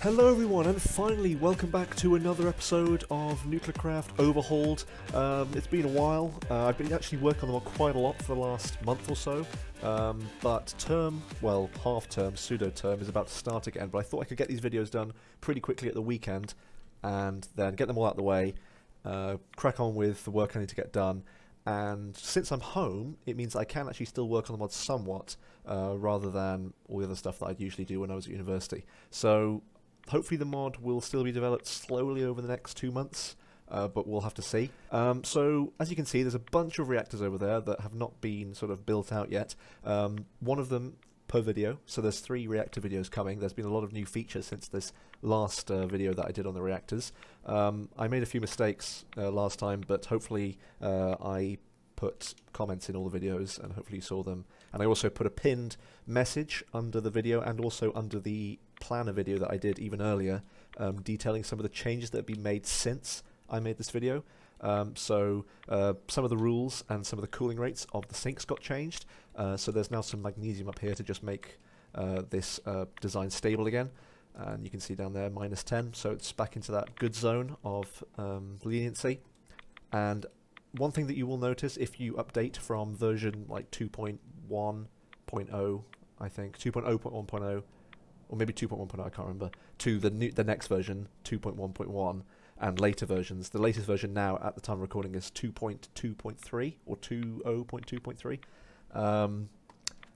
Hello everyone, and finally welcome back to another episode of Nuclearcraft Overhauled. Um, it's been a while. Uh, I've been actually working on them quite a lot for the last month or so. Um, but term, well, half term, pseudo term is about to start again. But I thought I could get these videos done pretty quickly at the weekend, and then get them all out of the way, uh, crack on with the work I need to get done. And since I'm home, it means I can actually still work on the mods somewhat, uh, rather than all the other stuff that I'd usually do when I was at university. So hopefully the mod will still be developed slowly over the next two months, uh, but we'll have to see. Um, so as you can see, there's a bunch of reactors over there that have not been sort of built out yet. Um, one of them per video, so there's three reactor videos coming. There's been a lot of new features since this last uh, video that I did on the reactors. Um, I made a few mistakes uh, last time, but hopefully uh, I put comments in all the videos and hopefully you saw them. And I also put a pinned message under the video and also under the planner video that I did even earlier, um, detailing some of the changes that have been made since I made this video. Um, so uh, some of the rules and some of the cooling rates of the sinks got changed. Uh, so there's now some magnesium up here to just make uh, this uh, design stable again. And you can see down there minus 10, so it's back into that good zone of um, leniency. And one thing that you will notice if you update from version like 2.1.0, I think, 2.0.1.0, or maybe 2.1.0, I can't remember, to the new, the next version, 2.1.1, and later versions. The latest version now, at the time of recording, is 2.2.3 or 2.0.2.3. Um,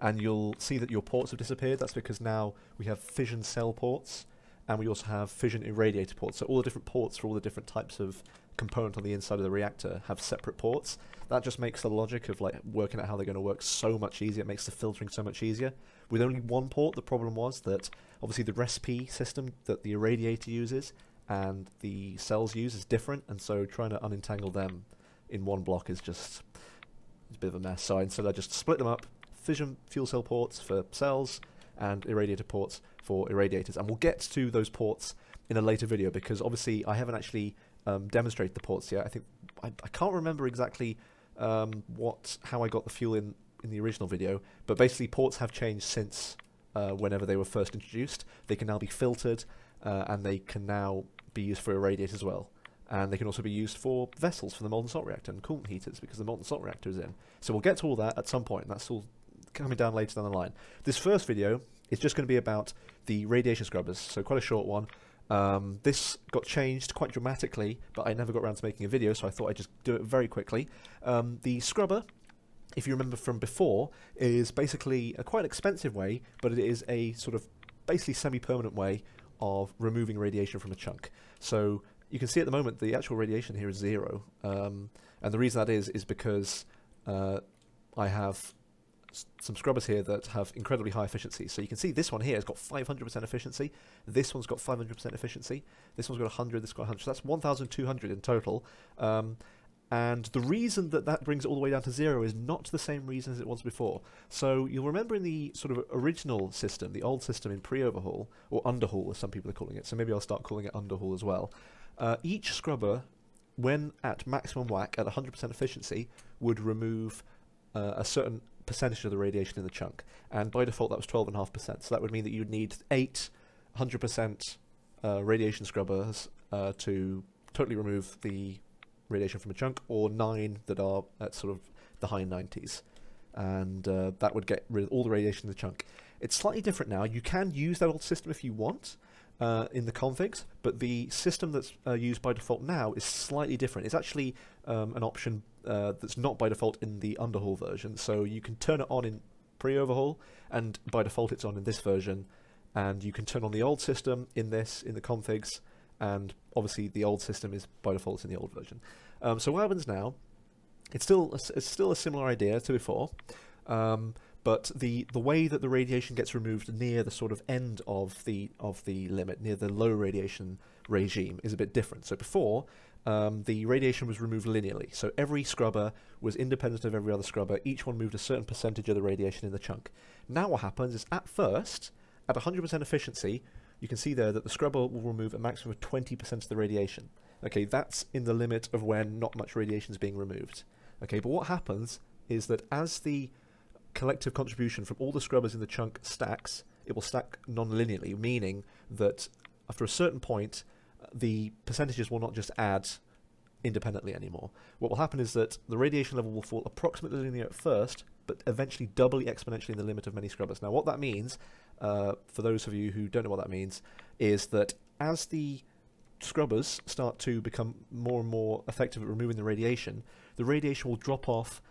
and you'll see that your ports have disappeared. That's because now we have fission cell ports, and we also have fission irradiator ports. So all the different ports for all the different types of component on the inside of the reactor have separate ports. That just makes the logic of like working out how they're going to work so much easier. It makes the filtering so much easier. With only one port, the problem was that obviously the recipe system that the irradiator uses and the cells use is different, and so trying to unentangle them in one block is just a bit of a mess. So instead I just split them up, fission fuel cell ports for cells and irradiator ports for irradiators. And we'll get to those ports in a later video because obviously I haven't actually um, demonstrated the ports yet. I think I, I can't remember exactly um, what how I got the fuel in in the original video, but basically ports have changed since uh, whenever they were first introduced. They can now be filtered uh, and they can now be used for irradiators as well. And they can also be used for vessels for the molten salt reactor and coolant heaters because the molten salt reactor is in. So we'll get to all that at some point, that's all coming down later down the line. This first video is just going to be about the radiation scrubbers, so quite a short one. Um, this got changed quite dramatically, but I never got around to making a video, so I thought I'd just do it very quickly. Um, the scrubber, if you remember from before, is basically a quite expensive way, but it is a sort of basically semi-permanent way of removing radiation from a chunk. So you can see at the moment the actual radiation here is zero, um, and the reason that is is because uh, I have some scrubbers here that have incredibly high efficiency. So you can see this one here has got 500% efficiency. This one's got 500% efficiency. This one's got 100. This got 100. So that's 1,200 in total. Um, and the reason that that brings it all the way down to zero is not the same reason as it was before. So you'll remember in the sort of original system, the old system in pre-overhaul, or underhaul as some people are calling it, so maybe I'll start calling it underhaul as well, uh, each scrubber, when at maximum whack, at 100% efficiency, would remove uh, a certain percentage of the radiation in the chunk. And by default, that was 12.5%. So that would mean that you'd need eight 100% uh, radiation scrubbers uh, to totally remove the radiation from a chunk, or nine that are at sort of the high 90s. And uh, that would get rid of all the radiation in the chunk. It's slightly different now. You can use that old system if you want, uh, in the configs, but the system that's uh, used by default now is slightly different. It's actually um, an option uh, that's not by default in the underhaul version, so you can turn it on in pre-overhaul, and by default it's on in this version, and you can turn on the old system in this, in the configs, and obviously the old system is by default in the old version. Um, so what happens now, it's still, a, it's still a similar idea to before, um, but the the way that the radiation gets removed near the sort of end of the of the limit, near the low radiation regime, is a bit different. So before, um, the radiation was removed linearly. So every scrubber was independent of every other scrubber. Each one moved a certain percentage of the radiation in the chunk. Now what happens is at first, at 100% efficiency, you can see there that the scrubber will remove a maximum of 20% of the radiation. Okay, that's in the limit of when not much radiation is being removed. Okay, but what happens is that as the collective contribution from all the scrubbers in the chunk stacks, it will stack non-linearly, meaning that after a certain point, the percentages will not just add independently anymore. What will happen is that the radiation level will fall approximately linear at first, but eventually doubly exponentially in the limit of many scrubbers. Now, what that means, uh, for those of you who don't know what that means, is that as the scrubbers start to become more and more effective at removing the radiation, the radiation will drop off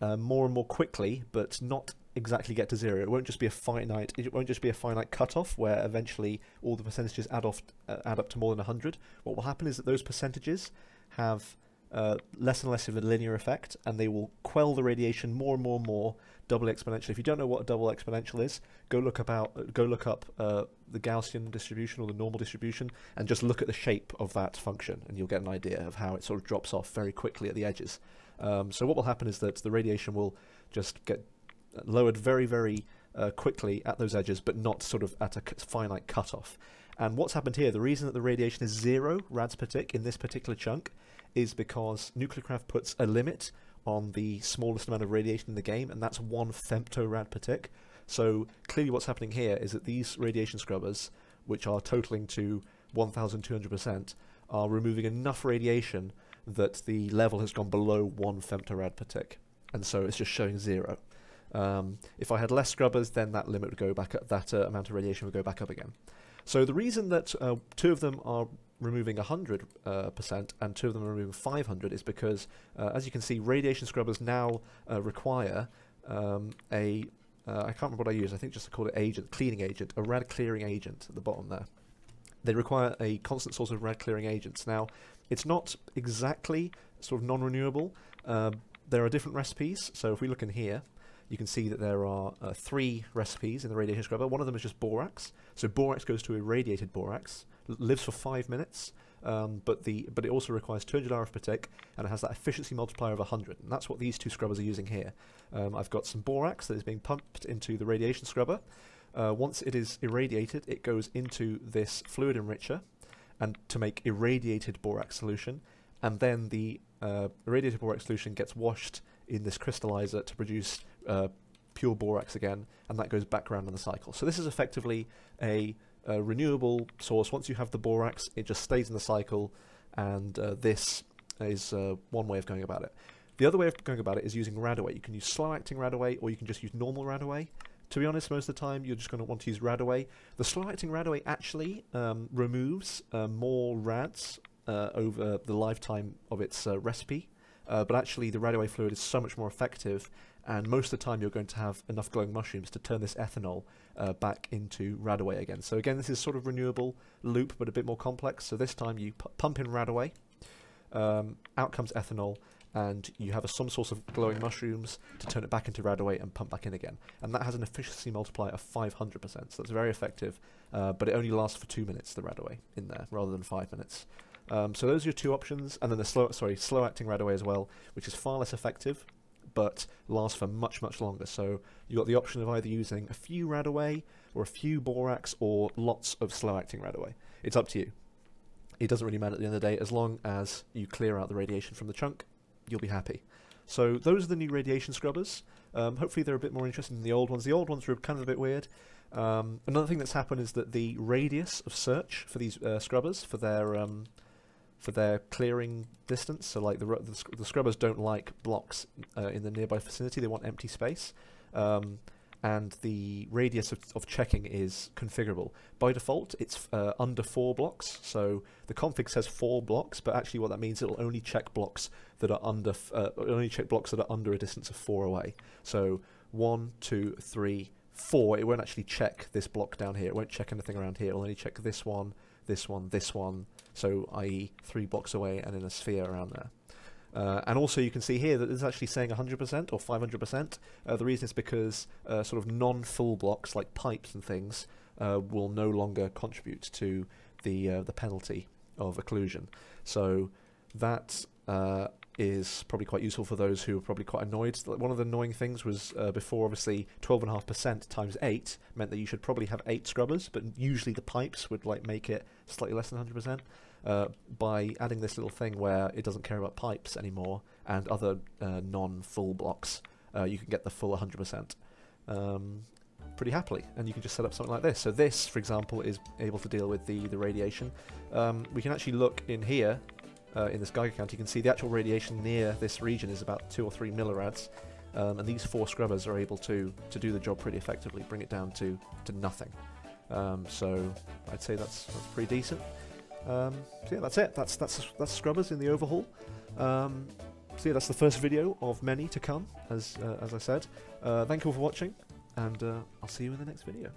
uh, more and more quickly, but not exactly get to zero. It won't just be a finite. It won't just be a finite cutoff where eventually all the percentages add off uh, add up to more than 100. What will happen is that those percentages have uh, less and less of a linear effect, and they will quell the radiation more and more and more, double exponential. If you don't know what a double exponential is, go look about go look up uh, the Gaussian distribution or the normal distribution, and just look at the shape of that function, and you'll get an idea of how it sort of drops off very quickly at the edges. Um, so what will happen is that the radiation will just get lowered very very uh, quickly at those edges, but not sort of at a finite cutoff. And what's happened here, the reason that the radiation is zero rads per tick in this particular chunk is because Nuclearcraft puts a limit on the smallest amount of radiation in the game, and that's one femtorad per tick. So clearly what's happening here is that these radiation scrubbers, which are totaling to 1,200%, are removing enough radiation that the level has gone below one femtorad per tick. And so it's just showing zero. Um, if I had less scrubbers, then that limit would go back up, that uh, amount of radiation would go back up again. So the reason that uh, two of them are removing 100% uh, and two of them are removing 500 is because, uh, as you can see, radiation scrubbers now uh, require um, a uh, I can't remember what I use, I think just to call it agent, cleaning agent, a rad clearing agent at the bottom there. They require a constant source of rad clearing agents. Now, it's not exactly sort of non-renewable. Um, there are different recipes, so if we look in here, you can see that there are uh, three recipes in the radiation scrubber. One of them is just borax. So borax goes to irradiated borax lives for five minutes, um, but the but it also requires 200 RF per tick, and it has that efficiency multiplier of 100, and that's what these two scrubbers are using here. Um, I've got some borax that is being pumped into the radiation scrubber. Uh, once it is irradiated, it goes into this fluid enricher, and to make irradiated borax solution, and then the uh, irradiated borax solution gets washed in this crystallizer to produce uh, pure borax again, and that goes back around in the cycle. So this is effectively a a renewable source. Once you have the borax, it just stays in the cycle, and uh, this is uh, one way of going about it. The other way of going about it is using Radaway. You can use slow-acting Radaway, or you can just use normal Radaway. To be honest, most of the time you're just going to want to use Radaway. The slow-acting Radaway actually um, removes uh, more rads uh, over the lifetime of its recipe, uh, but actually the Radaway fluid is so much more effective and most of the time you're going to have enough glowing mushrooms to turn this ethanol uh, back into Radaway again. So again, this is sort of renewable loop, but a bit more complex. So this time you pump in Radaway, um, out comes ethanol, and you have a, some source of glowing mushrooms to turn it back into Radaway and pump back in again. And that has an efficiency multiplier of 500%, so that's very effective, uh, but it only lasts for two minutes, the Radaway, in there, rather than five minutes. Um, so those are your two options, and then the slow, sorry, slow-acting Radaway as well, which is far less effective, but lasts for much, much longer. So you've got the option of either using a few Radaway or a few Borax or lots of slow-acting Radaway. It's up to you. It doesn't really matter at the end of the day. As long as you clear out the radiation from the chunk, you'll be happy. So those are the new radiation scrubbers. Um, hopefully they're a bit more interesting than the old ones. The old ones were kind of a bit weird. Um, another thing that's happened is that the radius of search for these uh, scrubbers, for their um, for their clearing distance. So like the the, the scrubbers don't like blocks uh, in the nearby vicinity; they want empty space. Um, and the radius of, of, checking is configurable. By default, it's uh, under four blocks. So the config says four blocks, but actually what that means it'll only check blocks that are under uh, only check blocks that are under a distance of four away. So one, two, three, four. It won't actually check this block down here. It won't check anything around here. It'll only check this one, this one, this one, so i.e. three blocks away and in a sphere around there. Uh, and also you can see here that it's actually saying 100% or 500%. Uh, the reason is because uh, sort of non-full blocks like pipes and things uh, will no longer contribute to the uh, the penalty of occlusion. So that uh, is probably quite useful for those who are probably quite annoyed. One of the annoying things was uh, before, obviously, 12.5% times 8 meant that you should probably have 8 scrubbers, but usually the pipes would like make it slightly less than 100%. Uh, by adding this little thing where it doesn't care about pipes anymore and other uh, non-full blocks, uh, you can get the full 100%. Um, pretty happily, and you can just set up something like this. So this, for example, is able to deal with the, the radiation. Um, we can actually look in here, uh, in this Geiger count, you can see the actual radiation near this region is about 2 or 3 millirads, um, and these four scrubbers are able to, to do the job pretty effectively, bring it down to, to nothing. Um, so I'd say that's, that's pretty decent. Um, so yeah, that's it. That's that's that's scrubbers in the overhaul. Um, so yeah, that's the first video of many to come, as uh, as I said. Uh, thank you all for watching, and uh, I'll see you in the next video.